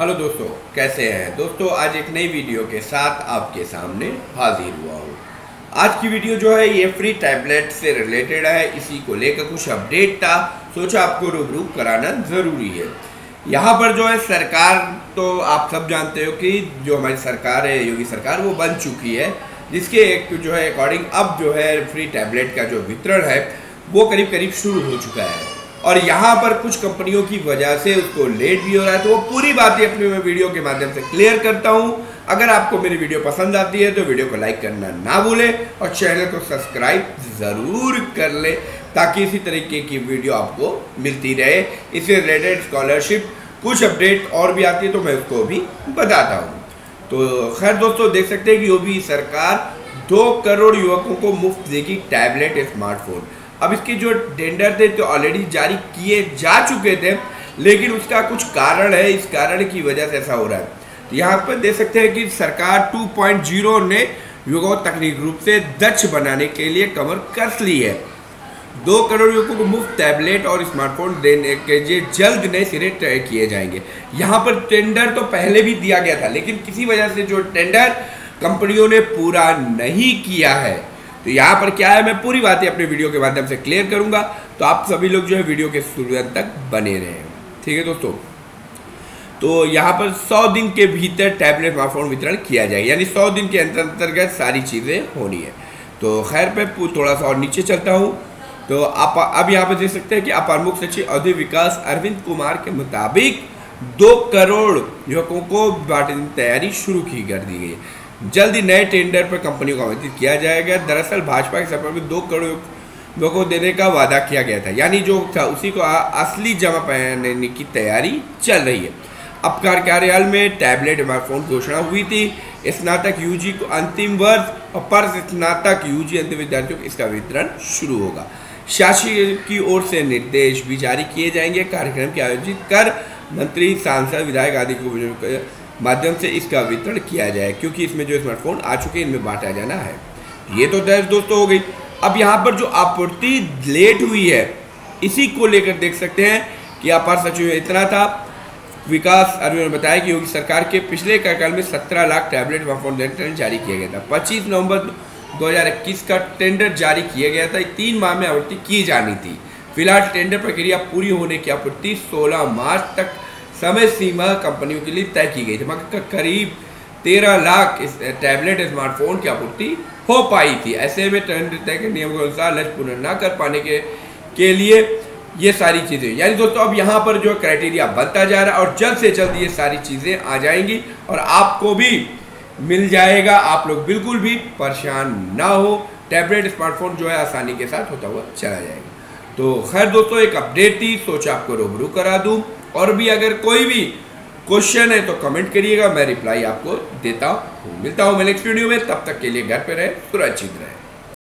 Hello दोस्तों, कैसे हैं? दोस्तों, आज एक नई वीडियो के साथ आपके सामने हाजिर हुआ हूँ। आज की वीडियो जो है, ये फ्री टैबलेट से रिलेटेड है, इसी को लेकर कुछ अपडेट था। सोचा आपको रूबरू कराना ज़रूरी है। यहाँ पर जो है, सरकार तो आप सब जानते हो कि जो हमारी सरकार है, योगी सरकार, वो बन चुकी है, जिसके एक जो है अकॉर्डिंग अब जो है फ्री टैबलेट का जो वितरण है, वो करीब करीब शुरू हो चुका है। और यहाँ पर कुछ कंपनियों की वजह से उसको लेट भी हो रहा है तो वो पूरी बातें अपने मैं वीडियो के माध्यम से क्लियर करता हूँ। अगर आपको मेरी वीडियो पसंद आती है तो वीडियो को लाइक करना ना भूलें और चैनल को सब्सक्राइब ज़रूर कर ले, ताकि इसी तरीके की वीडियो आपको मिलती रहे। इससे रिलेटेड स्कॉलरशिप कुछ अपडेट और भी आती है तो मैं उसको भी बताता हूँ। तो खैर दोस्तों, देख सकते हैं कि योगी सरकार दो करोड़ युवकों को मुफ़्त देगी टैबलेट, स्मार्टफ़ोन। अब इसके जो टेंडर थे तो ऑलरेडी जारी किए जा चुके थे, लेकिन उसका कुछ कारण है। इस कारण की वजह से ऐसा हो रहा है। तो यहाँ पर देख सकते हैं कि सरकार 2.0 ने युवकों को तकनीक रूप से दक्ष बनाने के लिए कमर कस ली है। दो करोड़ युवकों को मुफ़्त टैबलेट और स्मार्टफ़ोन देने के लिए जल्द नए सिरे तय किए जाएँगे। यहाँ पर टेंडर तो पहले भी दिया गया था, लेकिन किसी वजह से जो टेंडर कंपनियों ने पूरा नहीं किया है। तो यहाँ पर क्या है, मैं पूरी बातें अपने वीडियो के माध्यम से क्लियर करूँगा। तो आप सभी लोग जो है वीडियो के शुरुआत तक बने रहे। ठीक है दोस्तों? तो यहाँ पर 100 दिन के भीतर टैबलेट स्मार्टफ़ोन वितरण किया जाएगा। यानी 100 दिन के अंतर्गत सारी चीज़ें होनी है। तो खैर पे थोड़ा सा और नीचे चलता हूँ। तो आप अब यहाँ पर देख सकते हैं कि अपर मुख्य सचिव औद्योगिक विकास अरविंद कुमार के मुताबिक दो करोड़ युवकों को बांटने की तैयारी शुरू की कर दी गई जल्द ही नए टेंडर पर कंपनियों को आमंत्रित किया जाएगा। दरअसल भाजपा के सफ़र में दो करोड़ लोगों को देने का वादा किया गया था। यानी जो था, उसी को असली जमा पहनने की तैयारी चल रही है। अब कार्यालय में टैबलेट स्मार्टफ़ोन घोषणा हुई थी। स्नातक यूजी को अंतिम वर्ष और पर स्नातक यूजी अंतिम विद्यार्थियों को इसका वितरण शुरू होगा। शासन की ओर से निर्देश भी जारी किए जाएँगे। कार्यक्रम के आयोजित कर मंत्री, सांसद, विधायक आदि को माध्यम से इसका वितरण किया जाए, क्योंकि इसमें जो स्मार्टफ़ोन आ चुके हैं, इनमें बांटा जाना है। ये तो दर्ज दोस्तों हो गई। अब यहाँ पर जो आपूर्ति लेट हुई है, इसी को लेकर देख सकते हैं कि अपार सचिव, इतना था। विकास अरविंद ने बताया कि योगी सरकार के पिछले कार्यकाल में 17 लाख टैबलेट स्मार्टफ़ोन टेंडर जारी किया गया था। 25 नवंबर 2021 का टेंडर जारी किया गया था। तीन माह में आपूर्ति की जानी थी। फ़िलहाल टेंडर प्रक्रिया पूरी होने की आपूर्ति 16 मार्च तक समय सीमा कंपनियों के लिए तय की गई थी। मगर करीब तेरह लाख टैबलेट स्मार्टफ़ोन की आपूर्ति हो पाई थी। ऐसे में टेंडर तय के नियम के अनुसार लक्ष्य पूर्ण न कर पाने के के लिए ये सारी चीज़ें। यानी दोस्तों, अब यहाँ पर जो क्राइटेरिया बनता जा रहा है और जल्द से जल्द ये सारी चीज़ें आ जाएँगी और आपको भी मिल जाएगा। आप लोग बिल्कुल भी परेशान ना हो। टैबलेट स्मार्टफ़ोन जो है आसानी के साथ होता हुआ चला जाएगा। तो खैर दोस्तों, एक अपडेट थी। सोचा आपको रूबरू करा दूँ। और भी अगर कोई भी क्वेश्चन है तो कमेंट करिएगा, मैं रिप्लाई आपको देता हूँ। मिलता हूँ मैं नेक्स्ट वीडियो में, तब तक के लिए घर पर रहे सुरक्षित रहे।